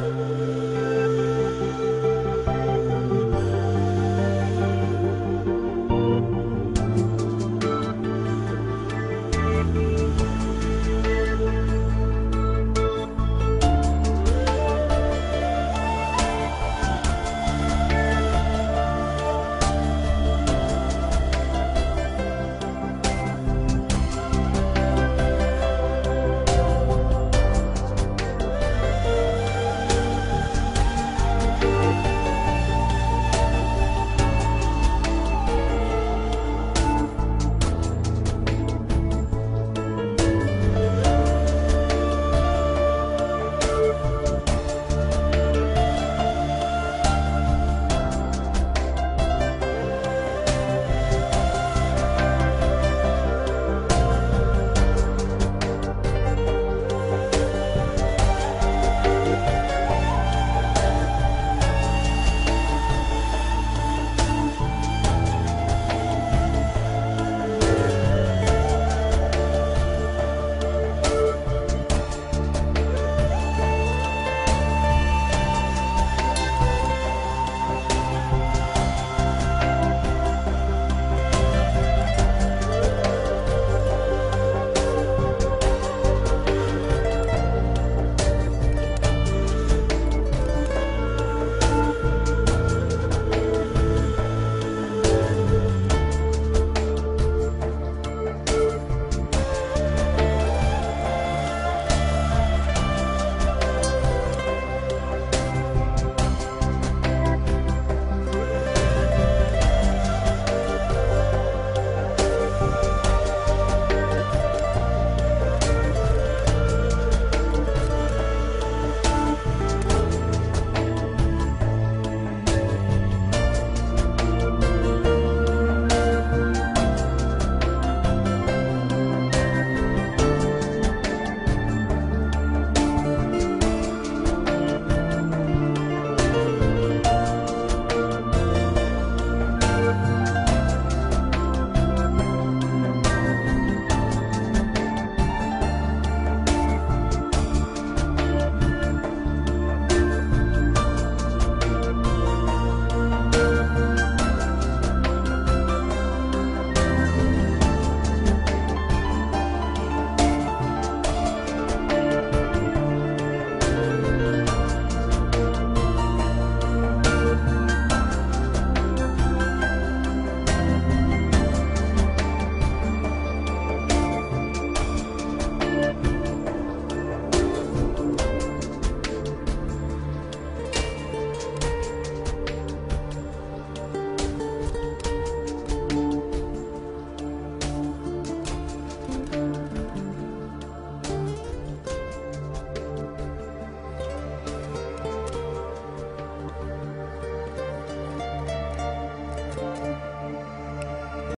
Oh.